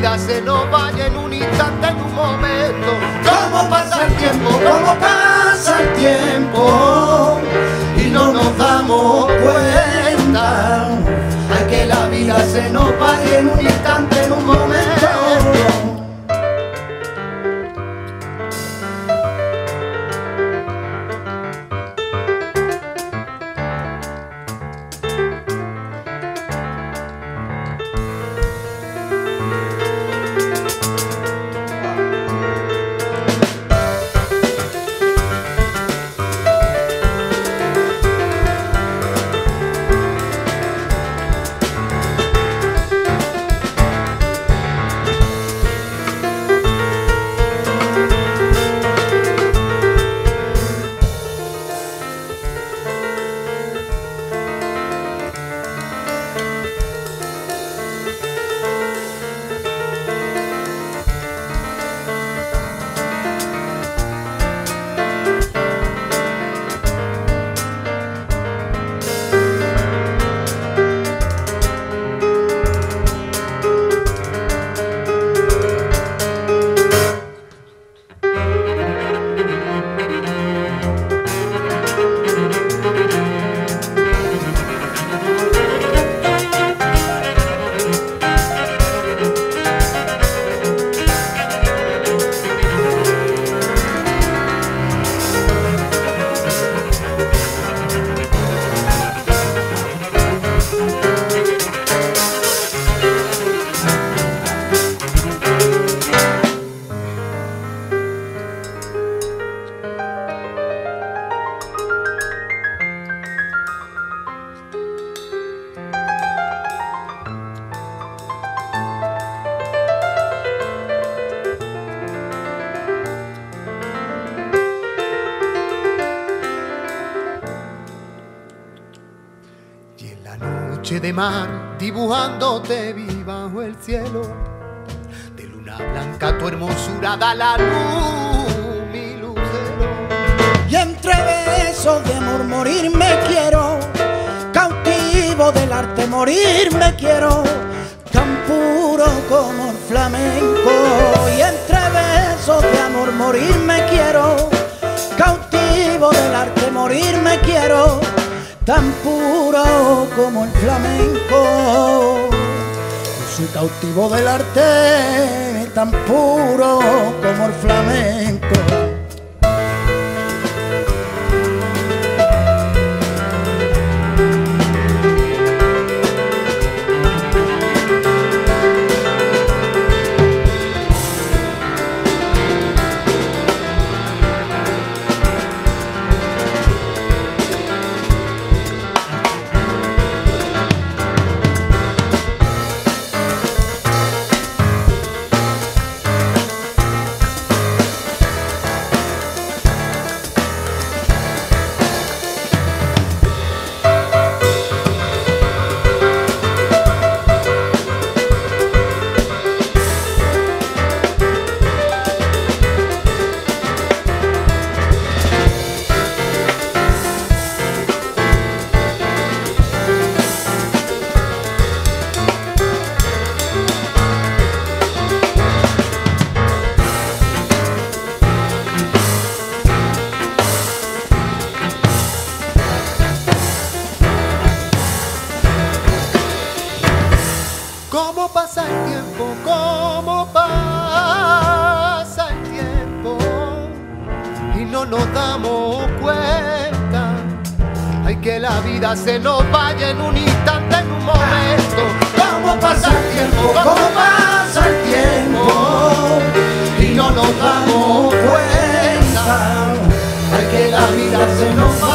Se nos vaya en un instante, en un momento. ¿Cómo pasa el tiempo? ¿Cómo pasa el tiempo? Y no nos damos cuenta. Hay que la vida se nos vaya en un instante, de mar dibujándote viva bajo el cielo. De luna blanca tu hermosura da la luz, mi lucero. Y entre besos de amor morir me quiero, cautivo del arte morir me quiero, tan puro como el flamenco. Tan puro como el flamenco. soy cautivo del arte, tan puro como el flamenco. ¿Cómo pasa el tiempo? ¿Cómo pasa el tiempo? Y no nos damos cuenta. Hay que la vida se nos vaya en un instante, en un momento. ¿Cómo pasa el tiempo? ¿Cómo pasa el tiempo? Y no nos damos cuenta. Hay que la vida se nos vaya.